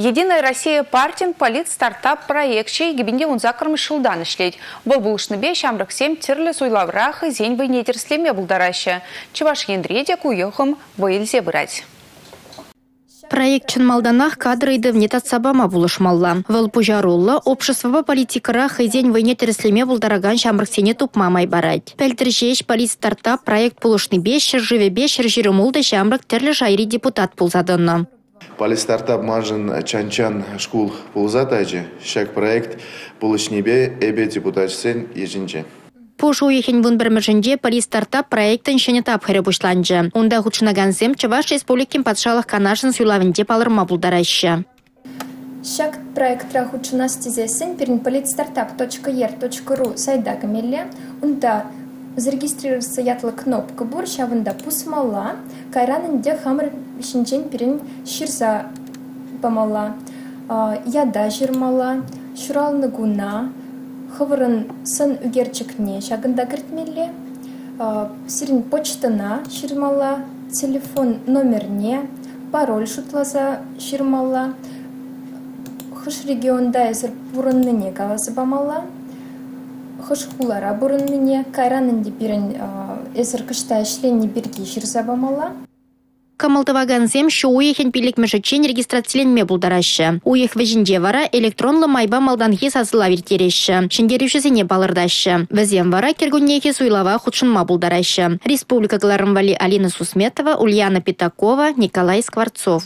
Единая Россия партин полит стартап проектче егебінде унзакырмы шылдан ішлейд. Бұл бұлышны бе шамрық сем тірлі зен вайнетерслеме бұлдарашы. Чываш ендреде куйықым вайлзе бұрать. Проект чынмалданах кадрайды внетат сабама булышмалла. Выл пужарулла обществоба политикара хайзен войне тереслеме булдараган шамрыксене тупмамай барать. Пәлтір жеш полит стартап проект пулышны бешшір живе бешшір жирымулды шамрык терлі жайри депутат пулзадынна. Полит стартап мажын чанчан шкул пулзат ажы. Шак проект пулышнебе эбе депутатсен ежінче. Пушу ехен вун бірмішінде полис стартап проектін шыны тапхыры бұшланжы. Онда худшынагансем Чаваш Республикин патшалық канашын сюлавінде палырма бұлдарашы. Шак проектра худшына стезесін politstartup.er.ru сайда кемелле. Онда зарегистрироваться ятлы кнопка бур, шавында пусмала, кайранында хамыр бішінчен перін ширса памала, яда жирмала, шуралны гуна, хывырын сын үгерчикне шагында кіртмелле сирин почтына ширмала телефон номерне пароль шутласа ширмала хыш регионда эсер бурынныне каласы бамала хыш хулара бурынныне кайранынде бирен эсер кышта ишленне бирги ширса бамала Камалтываганзем шо уехен пиликмешечен регистрацияленме булдарашы. Уех вежінде вара электронлы майба малданхи сазыла вертереші. Шендерушесіне балырдашы. Везем вара кергуннехи суйлава худшынма булдарашы. Республика Гларымвали Алина Сусметова, Ульяна Питакова, Николай Скворцов.